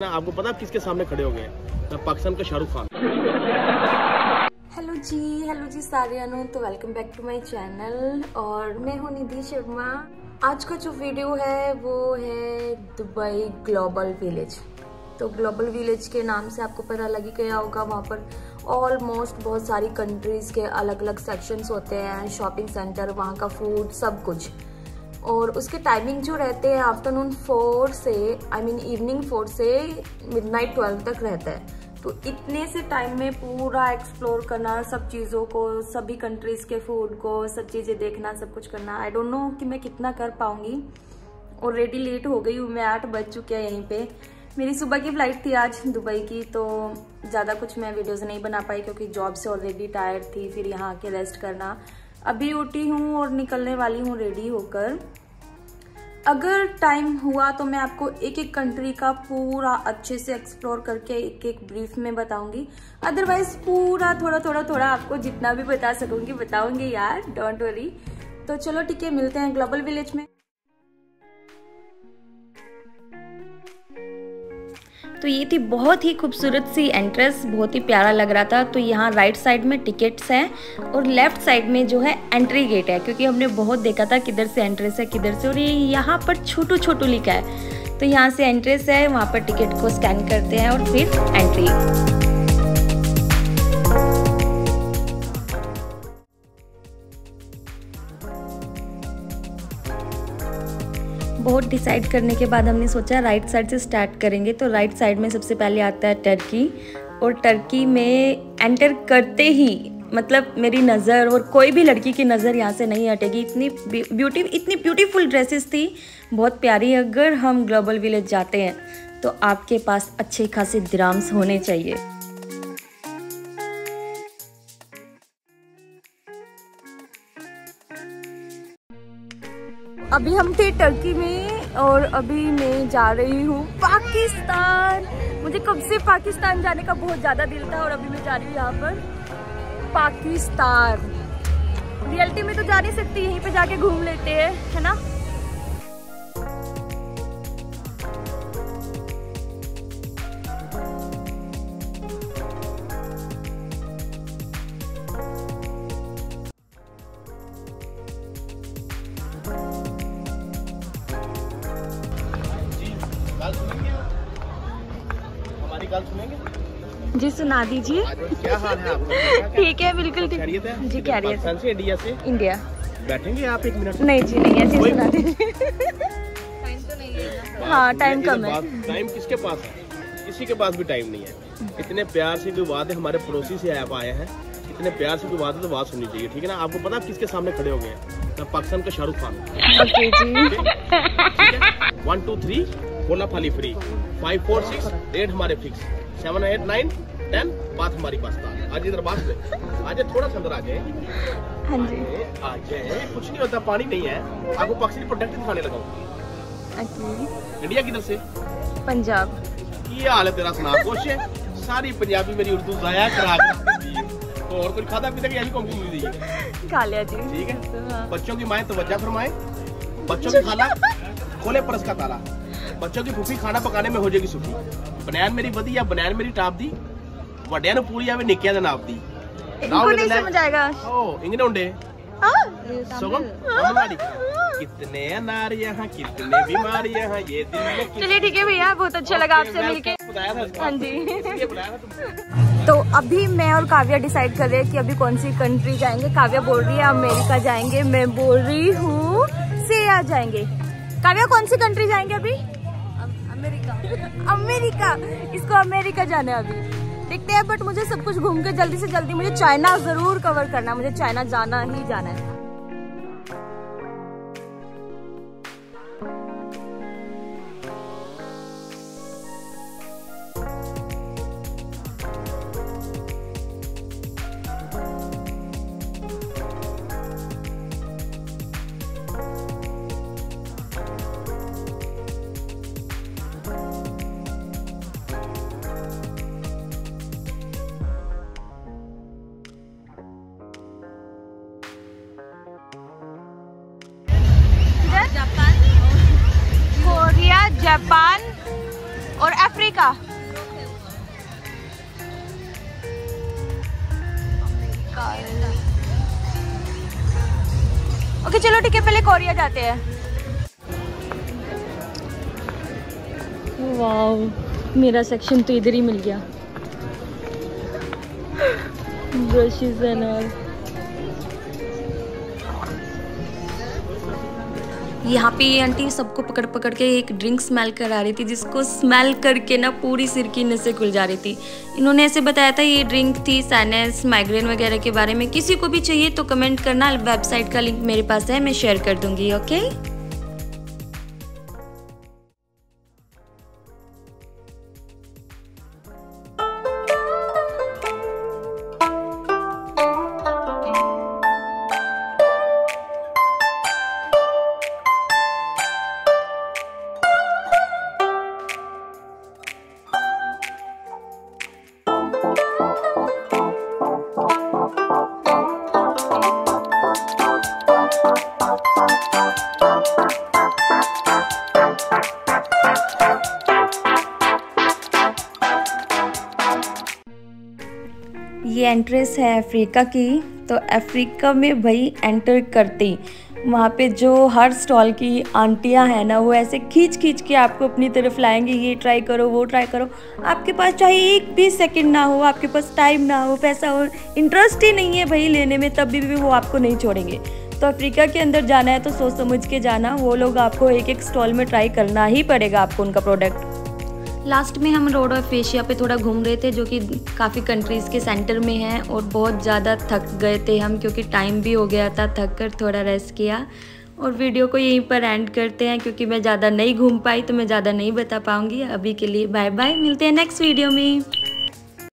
आपको पता आप किसके सामने खड़े हो गए मैं पाकिस्तान का शाहरुख खान। हेलो जी हेलो जी सारिया नु तो welcome back to my channel और मैं हूँ निधि शर्मा। आज का जो वीडियो है, वो है दुबई ग्लोबल विलेज तो ग्लोबल विलेज के नाम से आपको पता लग ही गया होगा, वहाँ पर ऑलमोस्ट बहुत सारी कंट्रीज़ के अलग अलग सेक्शंस होते हैं शॉपिंग सेंटर वहाँ का फ़ूड सब कुछ। और उसके टाइमिंग जो रहते हैं आफ्टरनून फोर से आई मीन इवनिंग फोर से मिडनाइट ट्वेल्व तक रहता है। तो इतने से टाइम में पूरा एक्सप्लोर करना, सब चीज़ों को, सभी कंट्रीज़ के फ़ूड को, सब चीज़ें देखना, सब कुछ करना आई डोंट नो कि मैं कितना कर पाऊँगी। ऑलरेडी लेट हो गई हूँ, मैं आठ बज चुके हैं यहीं पे। मेरी सुबह की फ़्लाइट थी आज दुबई की तो ज़्यादा कुछ मैं वीडियोज़ नहीं बना पाई क्योंकि जॉब से ऑलरेडी टायर्ड थी, फिर यहाँ आके रेस्ट करना। अभी उठी हूँ और निकलने वाली हूँ रेडी होकर। अगर टाइम हुआ तो मैं आपको एक एक कंट्री का पूरा अच्छे से एक्सप्लोर करके एक एक ब्रीफ में बताऊँगी। अदरवाइज़ पूरा थोड़ा थोड़ा थोड़ा आपको जितना भी बता सकूँगी, बताऊँगी यार डोंट वरी तो चलो ठीक है, मिलते हैं ग्लोबल विलेज में। तो ये थी बहुत ही खूबसूरत सी एंट्रेंस बहुत ही प्यारा लग रहा था। तो यहाँ राइट साइड में टिकट्स हैं और लेफ़्ट साइड में जो है एंट्री गेट है, क्योंकि हमने बहुत देखा था किधर से एंट्रेंस है, किधर से, और ये यहाँ पर छोटू छोटू लिखा है। तो यहाँ से एंट्रेंस है, वहाँ पर टिकट को स्कैन करते हैं और फिर एंट्री डिसाइड करने के बाद हमने सोचा राइट साइड से स्टार्ट करेंगे। तो राइट साइड में सबसे पहले आता है टर्की और टर्की में एंटर करते ही मतलब मेरी नज़र और कोई भी लड़की की नज़र यहाँ से नहीं हटेगी। इतनी ब्यूटी इतनी ब्यूटीफुल ड्रेसेस थी, बहुत प्यारी। अगर हम ग्लोबल विलेज जाते हैं तो आपके पास अच्छे खासे द्राम्स होने चाहिए। अभी हम थे टर्की में। और अभी मैं जा रही हूँ पाकिस्तान। मुझे कब से पाकिस्तान जाने का बहुत ज़्यादा दिल था और अभी मैं जा रही हूँ यहाँ पर पाकिस्तान। रियलिटी में तो जा नहीं सकती, यहीं पे जाके घूम लेते हैं, है ना? जी सुना दीजिए। क्या हाल है ठीक है बिल्कुल ठीक। है? जी खैरियत। है से इंडिया से? इंडिया। बैठेंगे आप एक मिनट? नहीं जी नहीं ऐसे सुना दीजिए। हाँ, टाइम कम है। टाइम किसके पास है? किसी के पास भी टाइम नहीं है। इतने प्यार से कोई बात है हमारे पड़ोसी से आप आए हैं इतने प्यार से कोई बात है तो बात सुननी चाहिए ठीक है ना? आपको पता आप किसके सामने खड़े हो गए हैं? मैं पाकिस्तान का शाहरुख खान ओके जी। वन टू थ्री बोला Fali free five four six eight हमारे fix seven eight nine ten बात हमारी पास था. आज इधर बात में आज थोड़ा सा अंदर आ जाए. हाँ जी. आ जाए. कुछ नहीं होता पानी नहीं है. आपको पाकिस्तानी प्रोडक्ट दिखाने लगा इंडिया किधर से? पंजाब. ये हाल है तेरा सुना कुछ सारी पंजाबी मेरी उर्दू जाया करा तो और कुछ खाता पीता यही कौन घूम दी खा लिया जी. ठीक है? हाँ। बच्चों की माए तवज्जा फरमाए. बच्चों की खाला खोले परस का ताला. बच्चों की फूफी खाना पकाने में हो जाएगी सुखी बनैन मेरी वधी या बनैन मेरी टाप दी ਵੱਡਿਆਂ ਨੂੰ ਪੂਰੀ ਆਵੇ ਨਿੱਕਿਆਂ ਦੇ ਨਾਪ ਦੀ इनको नहीं समझ आएगा ਓ ਇੰਗਨੇ ਹੁੰਦੇ हाँ? सुगम तमिलनाडु कितने अनार यहाँ कितने बीमार यहाँ ये दिल में किस- चलिए ठीक है भैया बहुत अच्छा लगा आपसे मैं मिलके बताया था इसको हाँ आपको। जी इसलिए बुलाया था तुमको। तो अभी मैं और काव्या डिसाइड कर रहे हैं कि अभी कौन सी कंट्री जाएंगे काव्या बोल रही है अमेरिका जाएंगे मैं बोल रही हूँ सेया जाएंगे काव्या कौन सी कंट्री जाएंगे अभी अमेरिका। अमेरिका। इसको अमेरिका जाना है अभी। देखते हैं बट मुझे सब कुछ घूम के जल्दी से जल्दी मुझे चाइना ज़रूर कवर करना है। मुझे चाइना जाना ही जाना है। जापान और अफ्रीका। ओके चलो ठीक है, पहले कोरिया जाते हैं। वाह मेरा सेक्शन तो इधर ही मिल गया। ब्रशेस एंड ऑल यहाँ पे ये आंटी सबको पकड़ पकड़ के एक ड्रिंक स्मेल करा रही थी, जिसको स्मेल करके ना पूरी सिर की नसें खुल जा रही थी। इन्होंने ऐसे बताया था, ये ड्रिंक थी सैनेस माइग्रेन वगैरह के बारे में। किसी को भी चाहिए तो कमेंट करना वेबसाइट का लिंक मेरे पास है, मैं शेयर कर दूँगी ओके एंट्रेंस है अफ्रीका की तो अफ्रीका में भाई एंटर करते। वहाँ पे जो हर स्टॉल की आंटियाँ हैं ना वो ऐसे खींच खींच के आपको अपनी तरफ़ लाएँगे ये ट्राई करो वो ट्राई करो। आपके पास चाहे एक भी सेकंड ना हो आपके पास टाइम ना हो पैसा हो इंटरेस्ट ही नहीं है भाई लेने में तब भी, भी वो आपको नहीं छोड़ेंगे। तो अफ्रीका के अंदर जाना है तो सोच समझ के जाना वो लोग आपको एक एक स्टॉल में ट्राई करना ही पड़ेगा आपको उनका प्रोडक्ट लास्ट में हम रोड ऑफ़ एशिया पे थोड़ा घूम रहे थे, जो कि काफ़ी कंट्रीज़ के सेंटर में है और बहुत ज़्यादा थक गए थे हम, क्योंकि टाइम भी हो गया था, थक कर थोड़ा रेस्ट किया। और वीडियो को यहीं पर एंड करते हैं, क्योंकि मैं ज़्यादा नहीं घूम पाई तो मैं ज़्यादा नहीं बता पाऊँगी। अभी के लिए बाय बाय मिलते हैं नेक्स्ट वीडियो में।